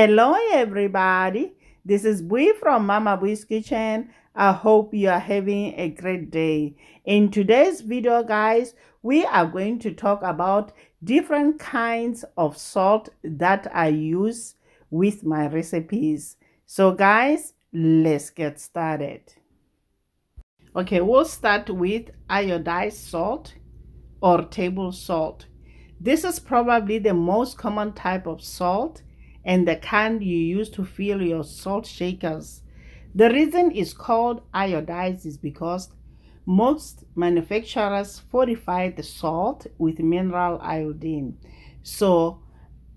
Hello, everybody. This is Boi from Mama Boi's Kitchen. I hope you are having a great day. In today's video, guys, we are going to talk about different kinds of salt that I use with my recipes. So, guys, let's get started. Okay, we'll start with iodized salt or table salt. This is probably the most common type of salt and the kind you use to fill your salt shakers. The reason it's called iodized is because most manufacturers fortify the salt with mineral iodine. So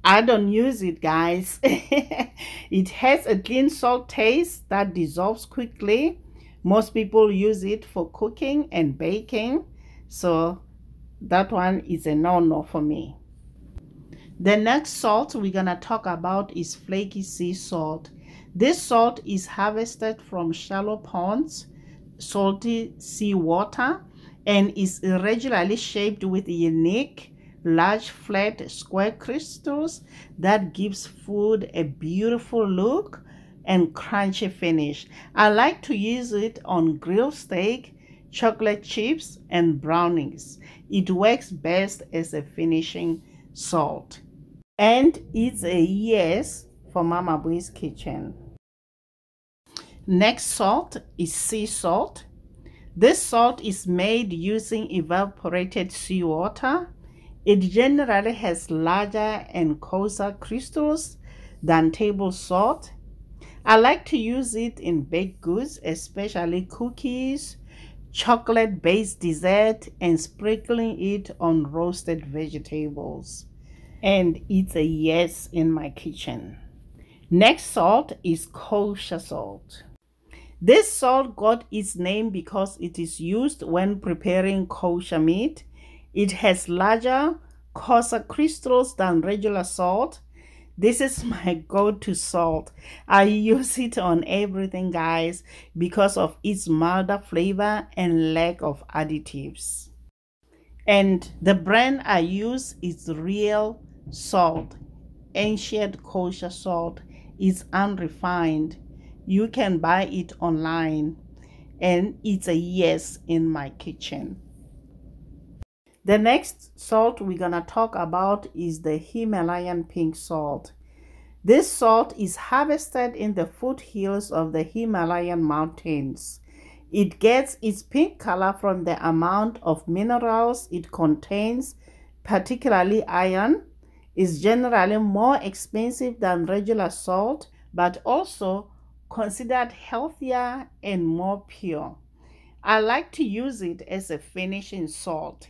I don't use it, guys. it has a clean salt taste that dissolves quickly. Most people use it for cooking and baking. So that one is a no-no for me. The next salt we're going to talk about is flaky sea salt. This salt is harvested from shallow ponds, salty seawater, and is irregularly shaped with unique large flat square crystals that gives food a beautiful look and crunchy finish. I like to use it on grilled steak, chocolate chips, and brownies. It works best as a finishing salt and it's a yes for Mama Boi's kitchen. Next salt is sea salt. This salt is made using evaporated seawater. It generally has larger and coarser crystals than table salt. I like to use it in baked goods, especially cookies, chocolate-based dessert, and sprinkling it on roasted vegetables and it's a yes in my kitchen. Next salt is kosher salt. This salt got its name because it is used when preparing kosher meat. It has larger, coarser crystals than regular salt. This is my go-to salt. I use it on everything, guys, because of its milder flavor and lack of additives. And the brand I use is Real salt, ancient kosher salt, is unrefined. You can buy it online and it's a yes in my kitchen. The next salt we're going to talk about is the Himalayan pink salt. This salt is harvested in the foothills of the Himalayan mountains. It gets its pink color from the amount of minerals it contains, particularly iron, is generally more expensive than regular salt, but also considered healthier and more pure. I like to use it as a finishing salt.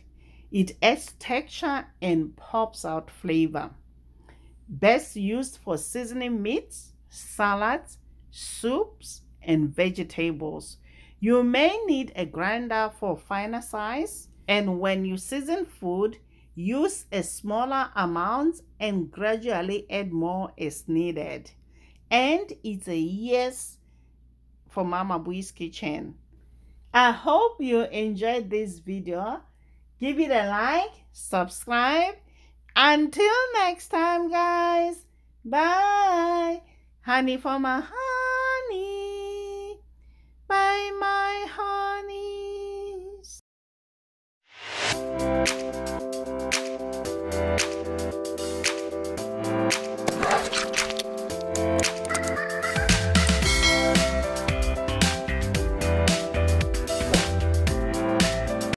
It adds texture and pops out flavor. Best used for seasoning meats, salads, soups, and vegetables. You may need a grinder for finer size, and when you season food, Use a smaller amount and gradually add more as needed. And it's a yes for Mama Boi's Kitchen. I hope you enjoyed this video. Give it a like, subscribe. Until next time, guys. Bye. Honey for my heart.